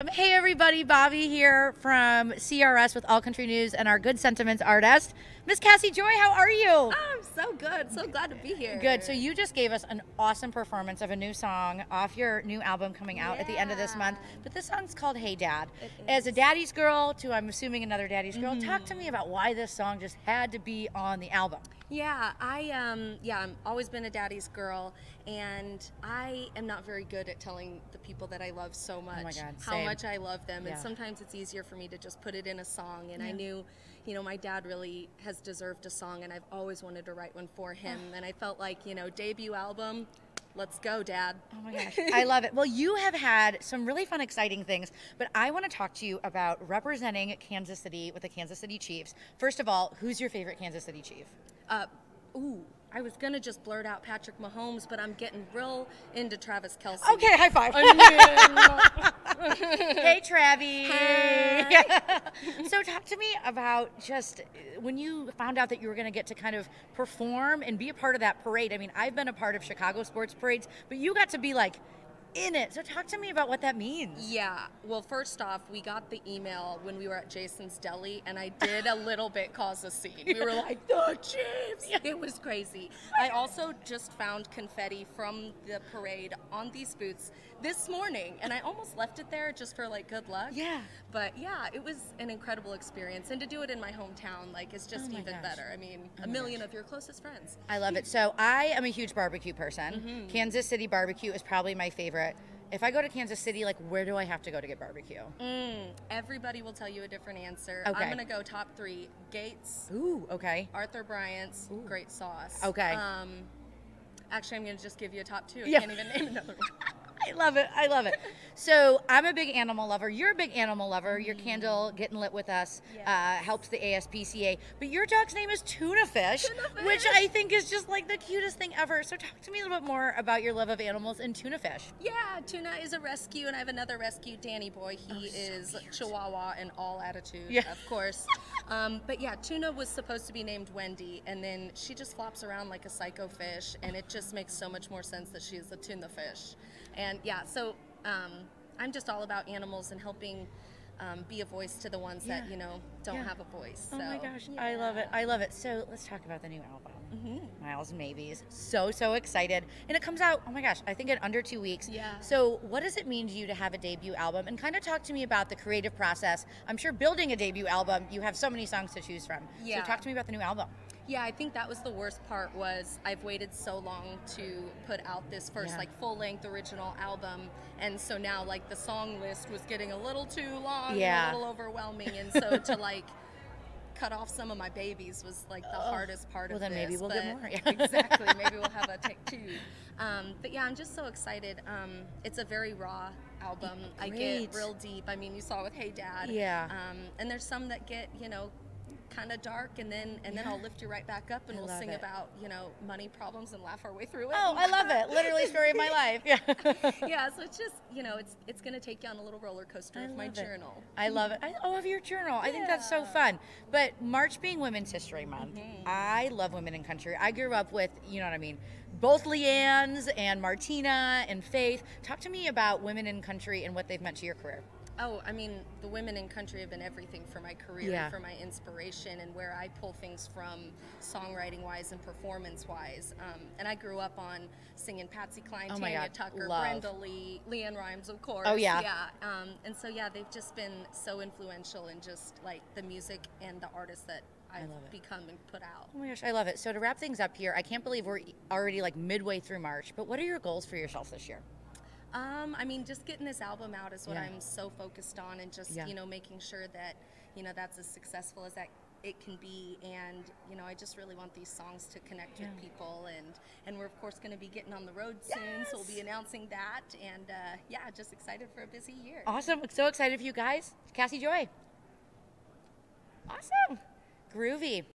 Um, hey everybody, Bobby here from CRS with All Country News and our Good Sentiments artist, Miss Casi Joy. How are you? I'm so good. So glad to be here. Good. So you just gave us an awesome performance of a new song off your new album coming out at the end of this month. But this song's called Hey Dad. As a daddy's girl to I'm assuming another daddy's girl, talk Mm-hmm. to me about why this song just had to be on the album. Yeah, I um yeah, I'm always been a daddy's girl and I am not very good at telling the people that I love so much Oh God, how much I love them Yeah. and sometimes it's easier for me to just put it in a song and I knew you know my dad really has deserved a song and I've always wanted to write one for him and I felt like, you know, debut album, let's go, dad. Oh my gosh, I love it. Well, you have had some really fun, exciting things, but I want to talk to you about representing Kansas City with the Kansas City Chiefs. First of all, who's your favorite Kansas City Chief? Uh, ooh, I was gonna just blurt out Patrick Mahomes, but I'm getting real into Travis Kelce. Okay, high five. Hey, Travi. Hi. So, talk to me about just uh, when you found out that you were going to get to kind of perform and be a part of that parade. I mean, I've been a part of Chicago sports parades, but you got to be like in it. So, talk to me about what that means. Yeah. Well, first off, we got the email when we were at Jason's Deli, and I did a little bit cause a scene. We were like, the Chiefs! It was crazy. I also just found confetti from the parade on these boots this morning, and I almost left it there just for like good luck. Yeah. But yeah, it was an incredible experience, and to do it in my hometown, like, is just Oh even gosh. better. I mean, Oh a million gosh. of your closest friends. I love it. So, I am a huge barbecue person. Mm-hmm. Kansas City barbecue is probably my favorite. If I go to Kansas City, like, where do I have to go to get barbecue? Mm, everybody will tell you a different answer. Okay. I'm gonna go top three: Gates, Ooh, okay. Arthur Bryant's great sauce. Okay. Um, actually, I'm going to just give you a top two. I Yeah. can't even name another one. I love it. I love it. So I'm a big animal lover. You're a big animal lover. Your candle getting lit with us uh, Mm-hmm. Helps the ASPCA. But your dog's name is Tuna Fish, Tuna which I think is just like the cutest thing ever. So talk to me a little bit more about your love of animals and Tuna Fish. Yeah, Tuna is a rescue, and I have another rescue, Danny Boy. He is Chihuahua in all attitude, Oh, Yeah. of course. um, but yeah, Tuna was supposed to be named Wendy, and then she just flops around like a psycho fish, and it just makes so much more sense that she is the tuna fish. And yeah, so um, I'm just all about animals and helping. Um, be a voice to the ones that you know don't Yeah. have a voice. Oh my So, gosh, I love it. I love it. So let's talk about the new album, Mhm. Miles and Memories. So so excited, and it comes out. Oh my gosh, I think in under two weeks. Yeah. So what does it mean to you to have a debut album? And kind of talk to me about the creative process. I'm sure building a debut album, you have so many songs to choose from. Yeah. So talk to me about the new album. Yeah, I think that was the worst part was I've waited so long to put out this first Yeah. like full-length original album and so now like the song list was getting a little too long Yeah. and a little overwhelming and so to like cut off some of my babies was like the hardest part Well, of then this. maybe we'll get more, yeah. exactly. Maybe we'll have a take two. Um, but yeah, I'm just so excited. Um, it's a very raw album. I Great. get real deep. I mean, you saw with Hey Dad. Yeah. Um, and there's some that get, you know, kind of dark and then and then I'll lift you right back up and I we'll sing it. about, you know, money problems and laugh our way through it. Oh, I love it. Literally story of my life. Yeah. yeah, so it's just, you know, it's it's going to take you on a little roller coaster I of my it. journal. I love it. I love your journal. I think that's so fun. But March being Women's History Month, Mhm. I love women in country. I grew up with, you know what I mean, both Leanne's and Martina and Faith. Talk to me about women in country and what they've meant to your career. Oh, I mean, the women in country have been everything for my career, Yeah. and for my inspiration, and where I pull things from, songwriting wise and performance wise. Um, and I grew up on singing Patsy Cline, Oh Tanya God, Tucker, love. Brenda Lee, LeAnn Rimes, of course. Oh, yeah. yeah. Um, and so yeah, they've just been so influential in just like the music and the artists that I've become and put out. Oh my gosh, I love it. So to wrap things up here, I can't believe we're already like midway through March, but what are your goals for yourself this year? Um, I mean, just getting this album out is what Yeah. I'm so focused on, and just Yeah. you know making sure that you know that's as successful as that it can be. And you know, I just really want these songs to connect Yeah. with people, and and we're of course going to be getting on the road soon, so we'll be announcing that. And uh, yeah, just excited for a busy year. Awesome. So excited for you guys. Casi Joy. Awesome. Groovy.